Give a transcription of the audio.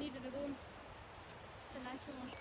needed a room. It's a nice one.